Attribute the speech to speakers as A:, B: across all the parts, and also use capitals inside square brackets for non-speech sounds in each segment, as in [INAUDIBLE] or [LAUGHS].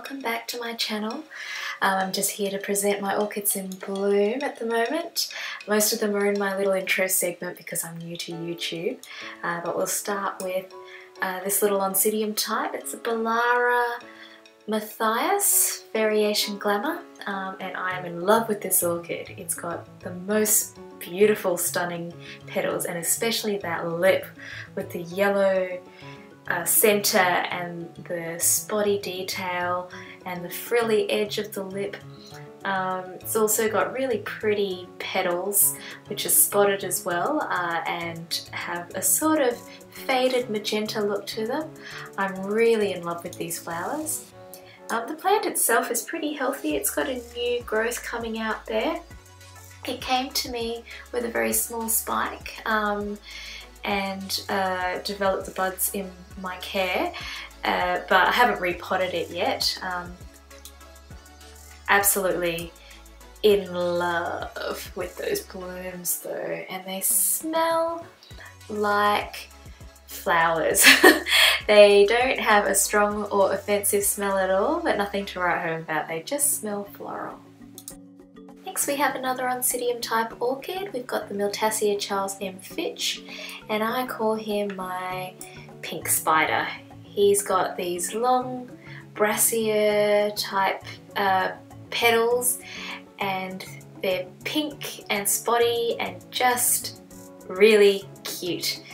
A: welcome back to my channel. Um, I'm just here to present my orchids in bloom at the moment. Most of them are in my little intro segment because I'm new to YouTube, uh, but we'll start with uh, this little Oncidium type. It's a Beallara Matthias Variation Glamour um, and I am in love with this orchid. It's got the most beautiful stunning petals and especially that lip with the yellow uh, center and the spotty detail and the frilly edge of the lip. Um, it's also got really pretty petals which are spotted as well uh, and have a sort of faded magenta look to them. I'm really in love with these flowers. Um, the plant itself is pretty healthy. It's got a new growth coming out there. It came to me with a very small spike. Um, and uh, the buds in my care, uh, but I haven't repotted it yet. Um, absolutely in love with those blooms though, and they smell like flowers. [LAUGHS] they don't have a strong or offensive smell at all, but nothing to write home about. They just smell floral. Next we have another Oncidium type orchid. We've got the Miltassia Charles M. Fitch and I call him my pink spider. He's got these long brassica type uh, petals and they're pink and spotty and just really cute.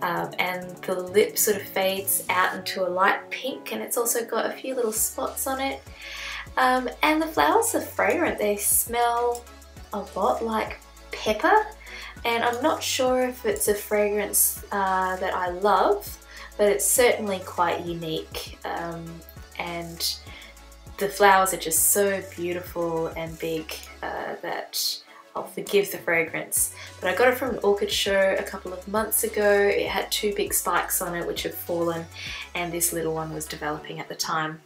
A: Um, and the lip sort of fades out into a light pink and it's also got a few little spots on it. Um, and the flowers are fragrant. They smell a lot like pepper and I'm not sure if it's a fragrance uh, that I love but it's certainly quite unique um, and the flowers are just so beautiful and big uh, that I'll forgive the fragrance. But I got it from an orchid show a couple of months ago. It had two big spikes on it which have fallen and this little one was developing at the time.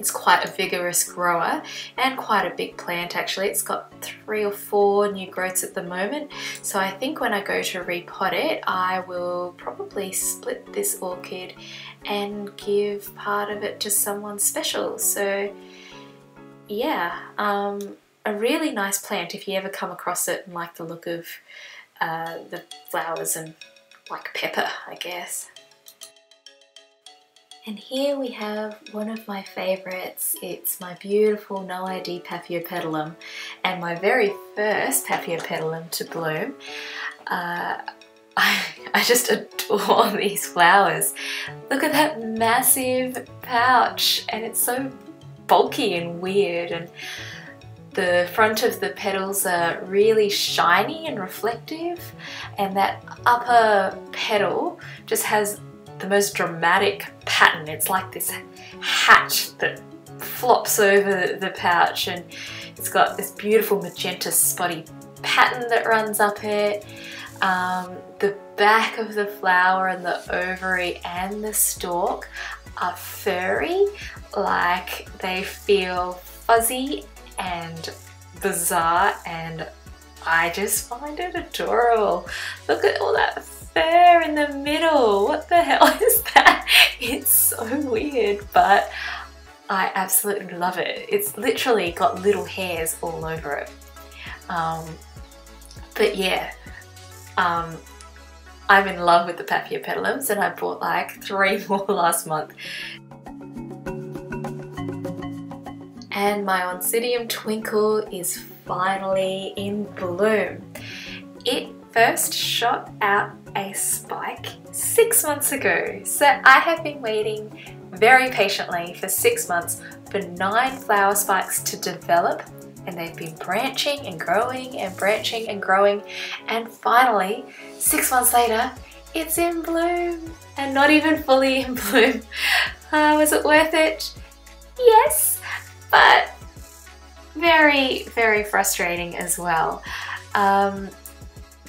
A: It's quite a vigorous grower and quite a big plant actually. It's got three or four new growths at the moment. So I think when I go to repot it, I will probably split this orchid and give part of it to someone special. So yeah, um, a really nice plant if you ever come across it and like the look of uh, the flowers and like pepper, I guess. And here we have one of my favourites. It's my beautiful No ID Paphiopedilum and my very first Paphiopedilum to bloom. Uh, [LAUGHS] I, I just adore [LAUGHS] these flowers. Look at that massive pouch and it's so bulky and weird and the front of the petals are really shiny and reflective and that upper petal just has the most dramatic pattern. It's like this hat that flops over the pouch and it's got this beautiful magenta spotty pattern that runs up it. Um, the back of the flower and the ovary and the stalk are furry, like they feel fuzzy and bizarre and I just find it adorable. Look at all that fur in the middle. What the hell [LAUGHS] is that? It's so weird, but I absolutely love it. It's literally got little hairs all over it. Um, but yeah, um, I'm in love with the Paphiopedilums and I bought like three [LAUGHS] more last month. And my Oncidium Twinkle is finally in bloom. It first shot out a spike six months ago. So I have been waiting very patiently for six months for nine flower spikes to develop and they've been branching and growing and branching and growing and finally six months later it's in bloom and not even fully in [LAUGHS] bloom. Uh, was it worth it? Yes, but very, very frustrating as well. Um,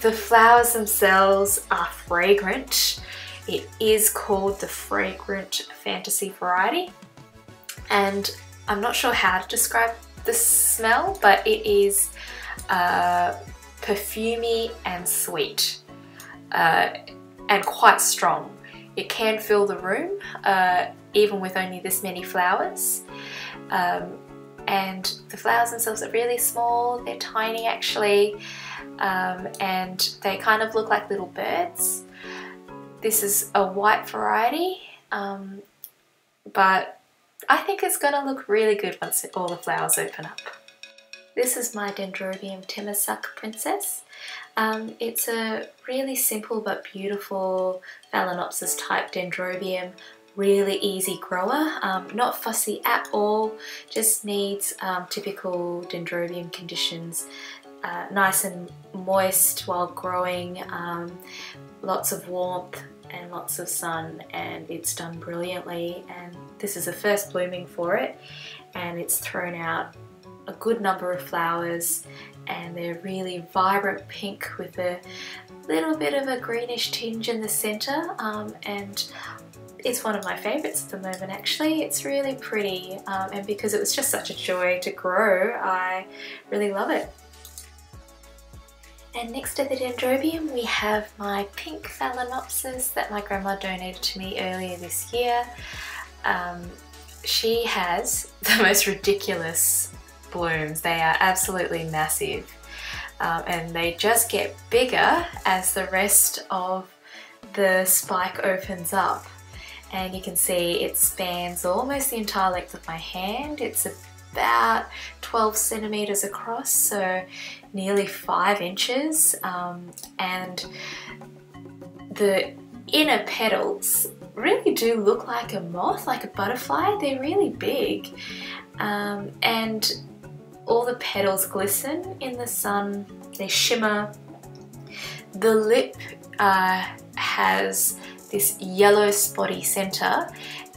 A: the flowers themselves are fragrant. It is called the Fragrant Fantasy variety. And I'm not sure how to describe the smell, but it is uh, perfumey and sweet uh, and quite strong. It can fill the room, uh, even with only this many flowers. Um, and the flowers themselves are really small, they're tiny actually, um, and they kind of look like little birds. This is a white variety, um, but I think it's going to look really good once all the flowers open up. This is my Dendrobium Temasek Princess. Um, it's a really simple but beautiful Phalaenopsis type dendrobium, really easy grower, um, not fussy at all, just needs um, typical dendrobium conditions, uh, nice and moist while growing, um, lots of warmth and lots of sun and it's done brilliantly and this is the first blooming for it and it's thrown out a good number of flowers and they're really vibrant pink with a little bit of a greenish tinge in the center um, and it's one of my favorites at the moment actually. It's really pretty um, and because it was just such a joy to grow I really love it. And next to the Dendrobium we have my pink Phalaenopsis that my grandma donated to me earlier this year. Um, she has [LAUGHS] the most ridiculous blooms. They are absolutely massive um, and they just get bigger as the rest of the spike opens up and you can see it spans almost the entire length of my hand. It's about 12 centimeters across, so nearly five inches. Um, and the inner petals really do look like a moth, like a butterfly. They're really big. Um, and all the petals glisten in the sun, they shimmer. The lip uh, has this yellow spotty center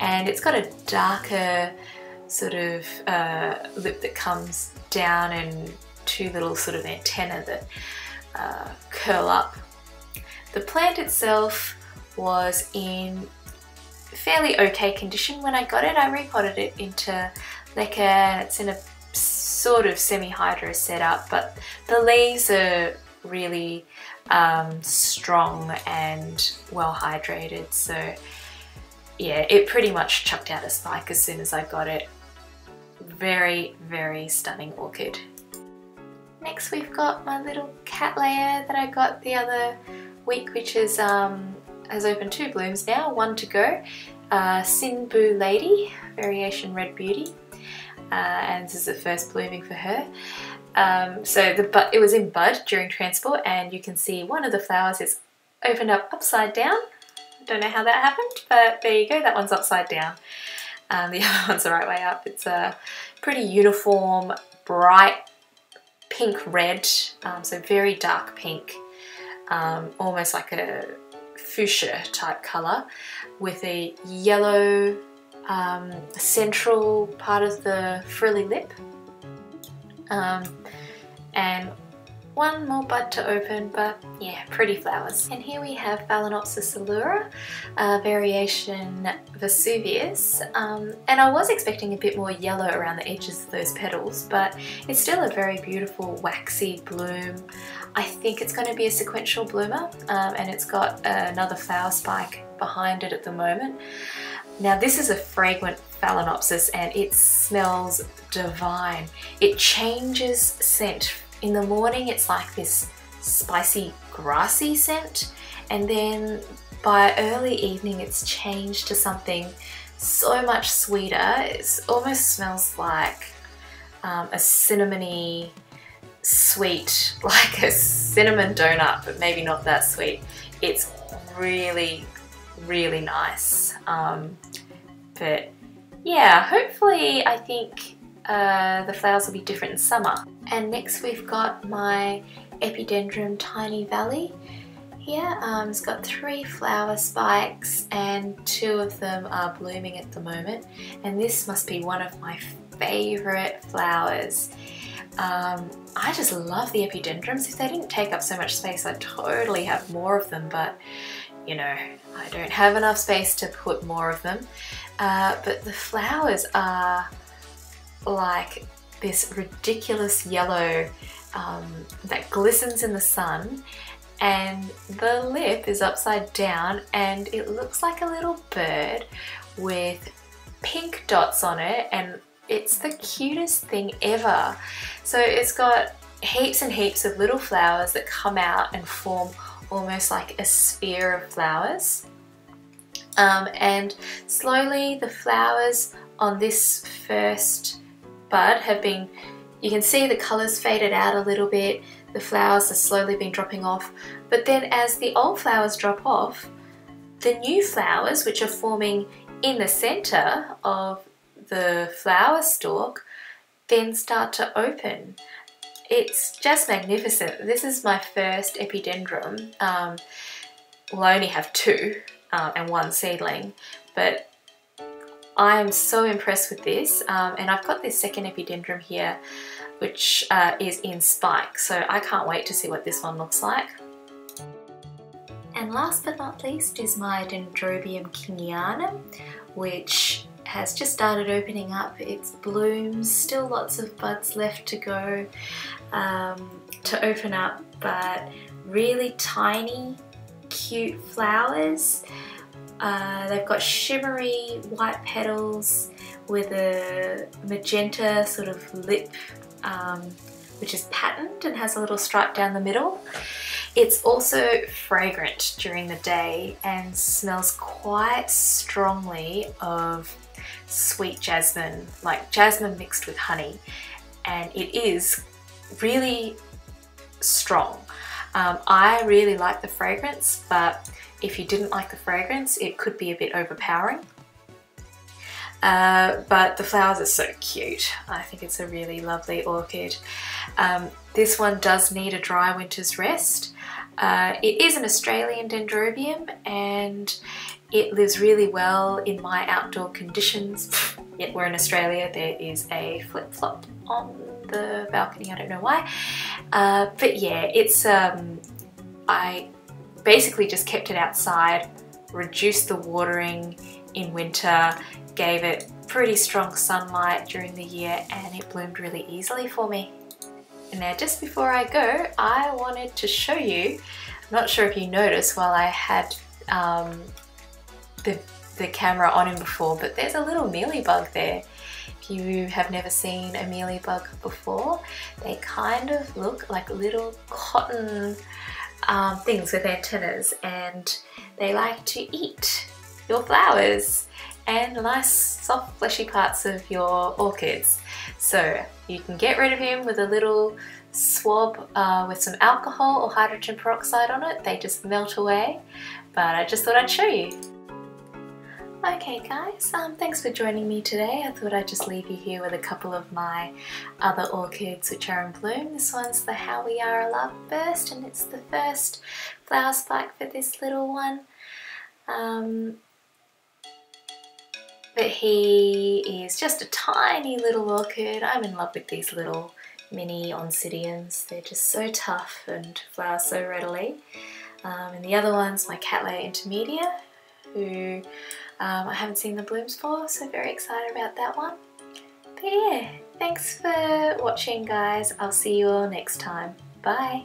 A: and it's got a darker sort of uh, lip that comes down and two little sort of antennae that uh, curl up. The plant itself was in fairly okay condition when I got it. I repotted it into leca and it's in a sort of semi-hydro setup but the leaves are really um, strong and well hydrated. So yeah it pretty much chucked out a spike as soon as I got it. Very very stunning orchid. Next we've got my little cattleya that I got the other week which is um, has opened two blooms now one to go. Uh, Hsin Buu Lady variation red beauty. Uh, and this is the first blooming for her um, so the but it was in bud during transport and you can see one of the flowers is opened up upside down. Don't know how that happened, but there you go, that one's upside down. Um, [LAUGHS] the other one's the right way up. It's a pretty uniform, bright pink red, um, so very dark pink, um, almost like a fuchsia type colour with a yellow um, central part of the frilly lip. Um, and one more bud to open, but yeah, pretty flowers. And here we have Phalaenopsis allura, uh, variation Vesuvius. Um, and I was expecting a bit more yellow around the edges of those petals, but it's still a very beautiful waxy bloom. I think it's going to be a sequential bloomer, um, and it's got another flower spike behind it at the moment. Now this is a fragrant Phalaenopsis and it smells divine. It changes scent. In the morning it's like this spicy grassy scent and then by early evening it's changed to something so much sweeter. It almost smells like um, a cinnamony sweet, [LAUGHS] like a cinnamon donut, but maybe not that sweet. It's really, really nice. Um, but yeah, hopefully I think uh, the flowers will be different in summer. And next we've got my Epidendrum Tiny Valley here. Um, it's got three flower spikes and two of them are blooming at the moment. And this must be one of my favorite flowers. Um, I just love the epidendrums. If they didn't take up so much space, I'd totally have more of them, but you know, I don't have enough space to put more of them. Uh, but the flowers are like this ridiculous yellow um, that glistens in the sun and the lip is upside down and it looks like a little bird with pink dots on it and it's the cutest thing ever. So it's got heaps and heaps of little flowers that come out and form almost like a sphere of flowers. Um, and slowly the flowers on this first bud have been, you can see the colours faded out a little bit, the flowers are slowly been dropping off, but then as the old flowers drop off, the new flowers which are forming in the centre of the flower stalk then start to open. It's just magnificent. This is my first epidendrum. Um, well, only have two uh, and one seedling, but I am so impressed with this. Um, and I've got this second epidendrum here, which uh, is in spike. So I can't wait to see what this one looks like. And last but not least is my Dendrobium kingianum, which has just started opening up its blooms, still lots of buds left to go um, to open up, but really tiny, cute flowers. Uh, they've got shimmery white petals with a magenta sort of lip um, which is patterned and has a little stripe down the middle. It's also fragrant during the day and smells quite strongly of sweet jasmine, like jasmine mixed with honey. And it is really strong. Um, I really like the fragrance, but if you didn't like the fragrance, it could be a bit overpowering. Uh, but the flowers are so cute. I think it's a really lovely orchid. Um, this one does need a dry winter's rest. Uh, it is an Australian dendrobium and it lives really well in my outdoor conditions. Yet we're in Australia, there is a flip-flop on the balcony, I don't know why. Uh, but yeah, it's, um, I basically just kept it outside, reduced the watering in winter, gave it pretty strong sunlight during the year and it bloomed really easily for me. And now just before I go, I wanted to show you, I'm not sure if you noticed while I had um, the, the camera on him before, but there's a little mealybug there. If you have never seen a mealybug before, they kind of look like little cotton um, things with antennas and they like to eat your flowers and nice soft fleshy parts of your orchids. So you can get rid of him with a little swab uh, with some alcohol or hydrogen peroxide on it. They just melt away. But I just thought I'd show you. Okay guys, um, thanks for joining me today. I thought I'd just leave you here with a couple of my other orchids which are in bloom. This one's the Howeara Love Burst and it's the first flower spike for this little one. Um, but he is just a tiny little orchid. I'm in love with these little mini oncidiums. They're just so tough and flower so readily. Um, and the other one's my Cattleya intermedia, who um, I haven't seen the blooms for, so very excited about that one. But yeah, thanks for watching guys. I'll see you all next time. Bye!